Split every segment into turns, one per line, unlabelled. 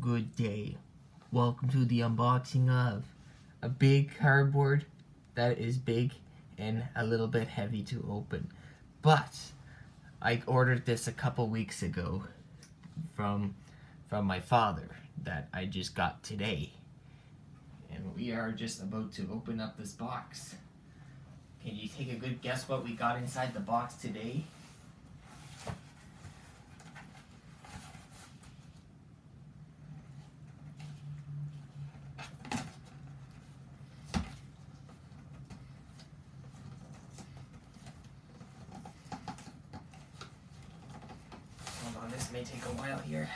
Good day. Welcome to the unboxing of a big cardboard that is big and a little bit heavy to open. But I ordered this a couple weeks ago from from my father that I just got today. And we are just about to open up this box. Can you take a good guess what we got inside the box today? Hold on, this may take a while here.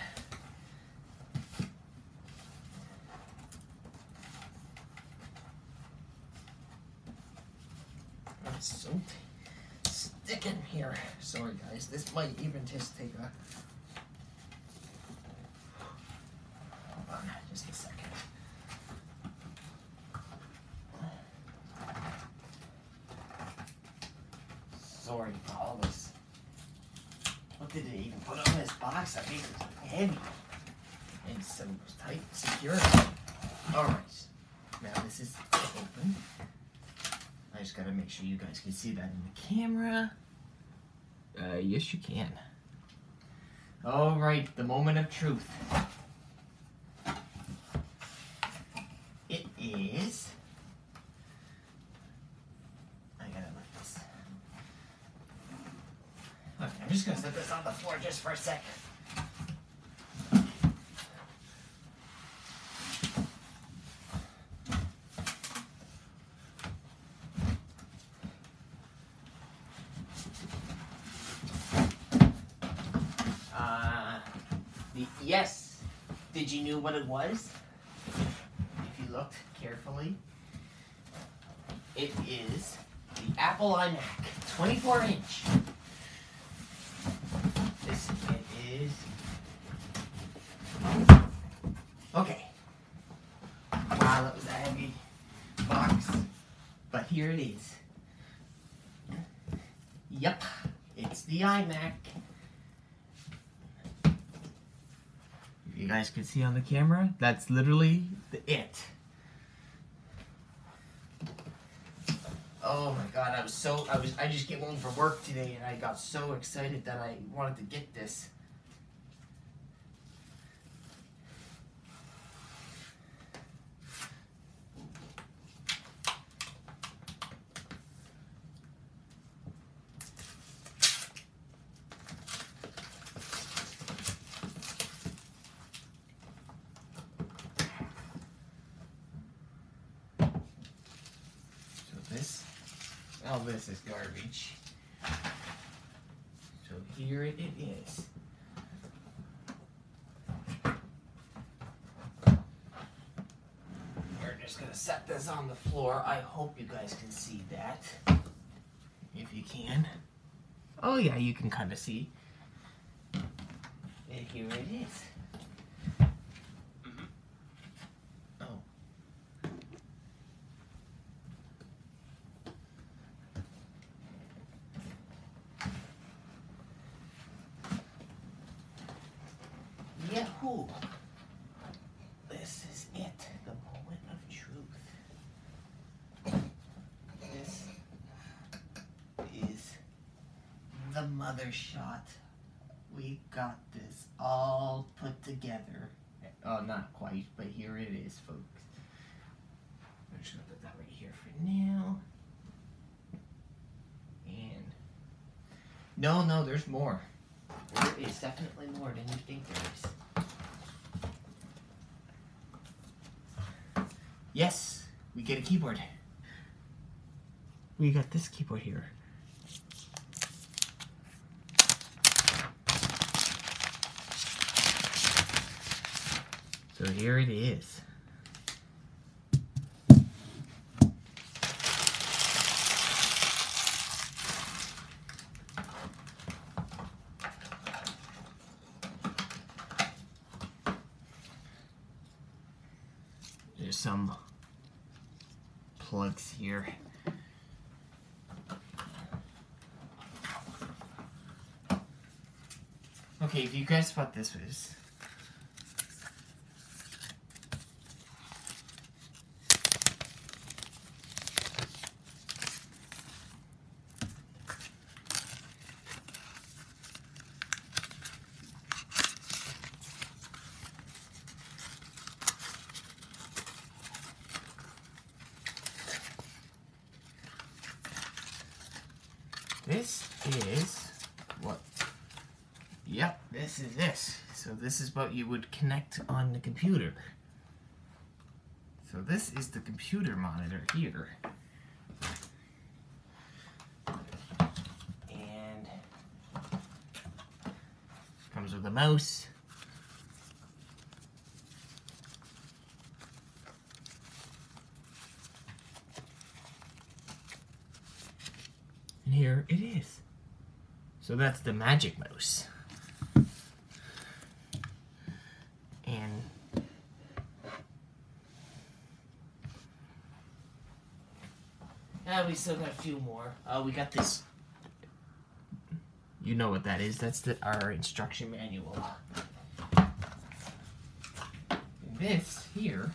So sticking here. Sorry guys, this might even just take a Hold on, just a second. Sorry for all this. What did it even put on this box? I think it was heavy. And so it was tight, and secure. Alright. Now this is open. I just gotta make sure you guys can see that in the camera. Uh, yes you can. Alright, the moment of truth. It is... I gotta look this. Okay, I'm gonna set this on the floor just for a second. Uh, yes. Did you know what it was? If you looked carefully, it is the Apple iMac 24 inch. This it is. Okay. Wow, that was a heavy box. But here it is. Yep, it's the iMac. If you guys can see on the camera, that's literally the it. Oh my god, I was so I was I just came home from work today and I got so excited that I wanted to get this. So this, all this is garbage. So here it is. We're just gonna set this on the floor. I hope you guys can see that. If you can. Oh yeah, you can kind of see. And here it is. Oh. Yahoo! This is it, the moment of truth. This is the mother shot. We got this all put together. Oh, not quite, but here it is, folks. I'm just gonna put that right here for now. And no, no, there's more. There is definitely more than you think there is. Yes, we get a keyboard. We got this keyboard here. Here it is. There's some plugs here. Okay, if you guess what this is, this is what Yep, this is this. So this is what you would connect on the computer. So this is the computer monitor here. And comes with a mouse. And here it is. So that's the magic mouse. And yeah, we still got a few more. Uh, we got this. You know what that is? That's the our instruction manual. This here.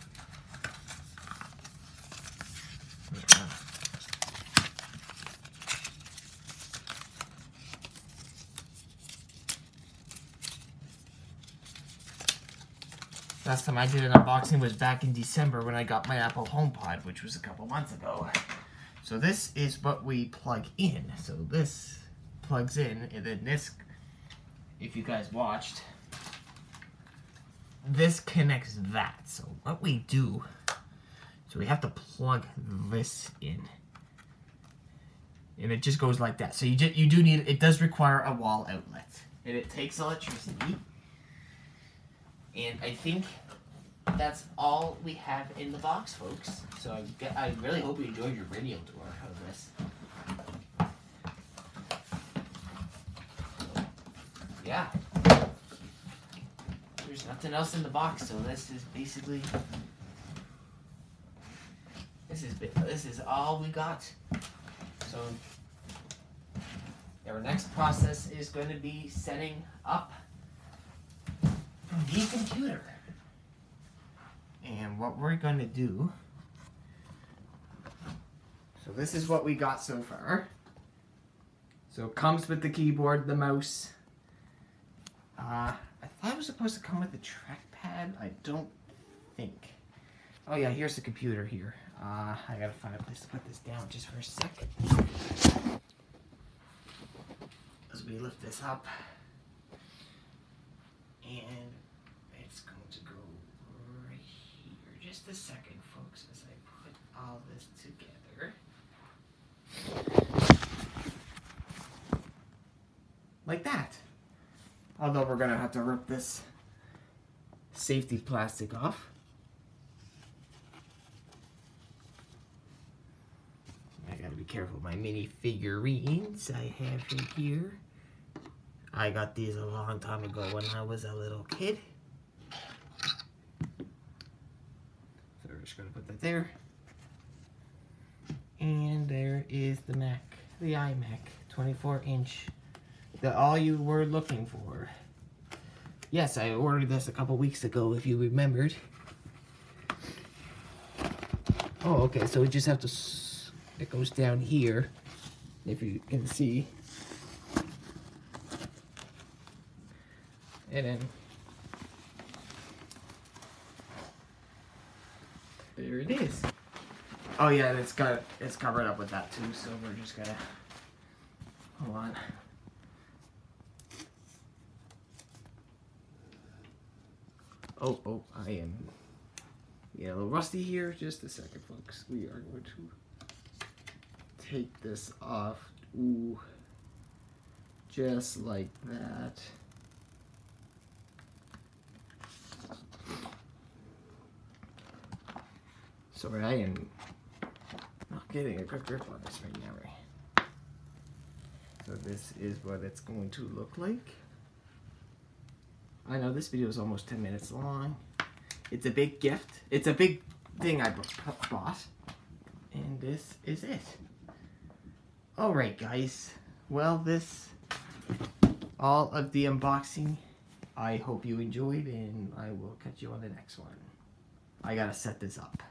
uh, Last time I did an unboxing was back in December when I got my Apple HomePod, which was a couple months ago. So this is what we plug in. So this plugs in, and then this, if you guys watched, this connects that. So what we do, so we have to plug this in. And it just goes like that. So you, just, you do need, it does require a wall outlet. And it takes electricity. And I think that's all we have in the box, folks. So I, I really hope you enjoyed your radio tour of this. Yeah. There's nothing else in the box, so this is basically this is this is all we got. So our next process is going to be setting up the computer. And what we're going to do, so this is what we got so far. So it comes with the keyboard, the mouse. Uh, I thought it was supposed to come with the trackpad. I don't think. Oh yeah, here's the computer here. Uh, I gotta find a place to put this down just for a second. As we lift this up. And it's going to go right here. Just a second, folks, as I put all this together. Like that. Although we're gonna have to rip this safety plastic off. I gotta be careful my mini figurines I have in here. I got these a long time ago when I was a little kid. Just gonna put that there. And there is the Mac, the iMac, 24 inch, that all you were looking for. Yes, I ordered this a couple weeks ago, if you remembered. Oh, okay, so we just have to, it goes down here, if you can see. And then there it is. Oh yeah, it's got it's covered up with that too, so we're just gonna hold on. Oh, oh, I am yeah, a little rusty here. Just a second, folks. We are going to take this off. Ooh, just like that. Sorry, I am not getting a good grip on this right now. Right? So this is what it's going to look like. I know this video is almost 10 minutes long. It's a big gift. It's a big thing I bought. And this is it. Alright guys. Well, this, all of the unboxing. I hope you enjoyed and I will catch you on the next one. I gotta set this up.